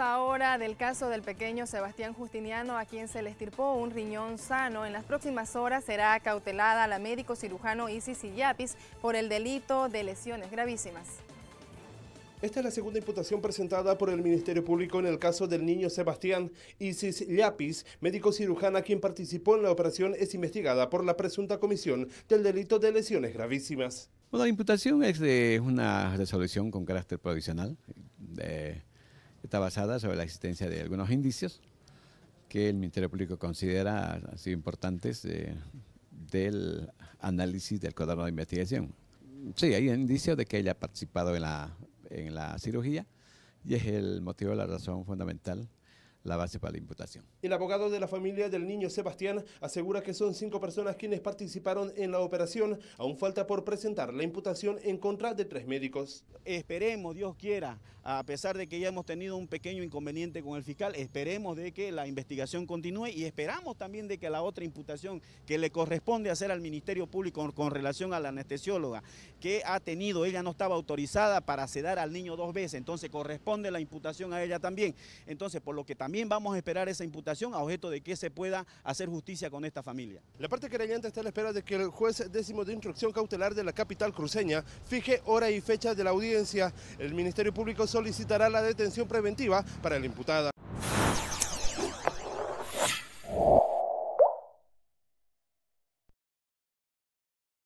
ahora del caso del pequeño Sebastián Justiniano, a quien se le estirpó un riñón sano. En las próximas horas será cautelada la médico cirujano Isis Illapis por el delito de lesiones gravísimas. Esta es la segunda imputación presentada por el Ministerio Público en el caso del niño Sebastián Isis Llapis, médico cirujana quien participó en la operación, es investigada por la presunta comisión del delito de lesiones gravísimas. Bueno, la imputación es de una resolución con carácter provisional. Está basada sobre la existencia de algunos indicios que el Ministerio Público considera sido importantes del análisis del cuaderno de investigación. Sí, hay indicios de que ella ha participado en la en la cirugía y es el motivo, la razón fundamental la base para la imputación. El abogado de la familia del niño Sebastián asegura que son cinco personas quienes participaron en la operación. Aún falta por presentar la imputación en contra de tres médicos. Esperemos, Dios quiera, a pesar de que ya hemos tenido un pequeño inconveniente con el fiscal, esperemos de que la investigación continúe y esperamos también de que la otra imputación que le corresponde hacer al Ministerio Público con, relación a la anestesióloga que ha tenido, ella no estaba autorizada para sedar al niño dos veces, entonces corresponde la imputación a ella también. Entonces, por lo que también también vamos a esperar esa imputación a objeto de que se pueda hacer justicia con esta familia. La parte querellante está a la espera de que el juez décimo de instrucción cautelar de la capital cruceña fije hora y fecha de la audiencia. El Ministerio Público solicitará la detención preventiva para la imputada.